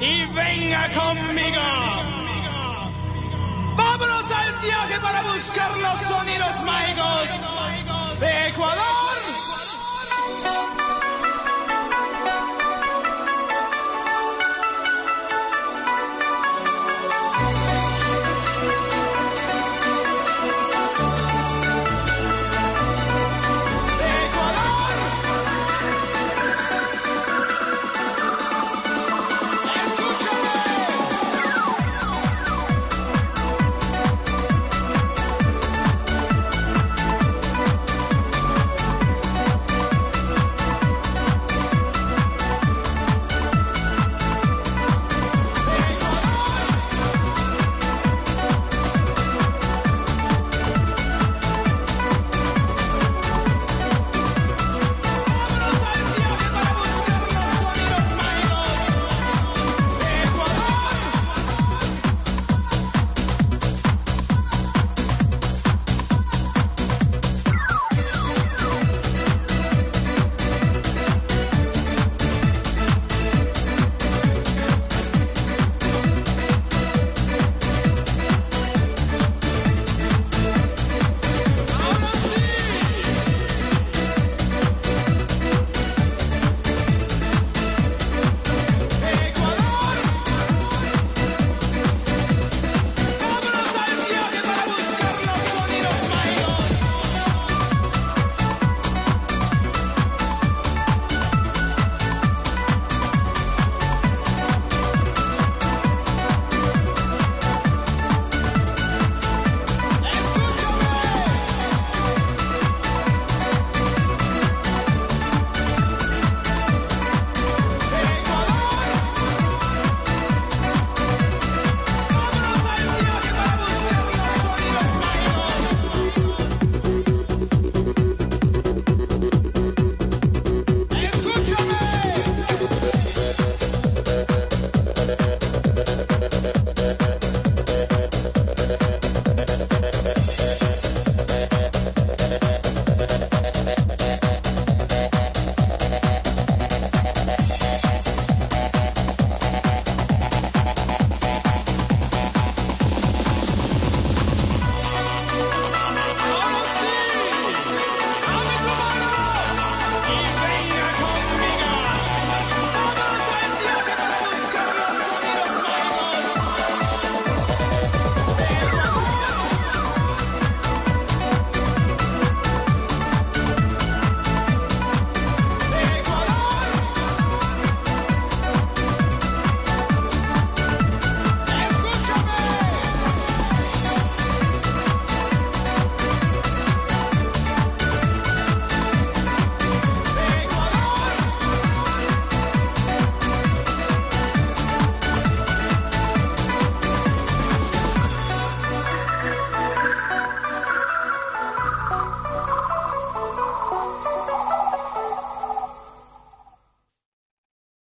y venga conmigo. Vámonos al viaje para buscar los sonidos mágicos de Ecuador.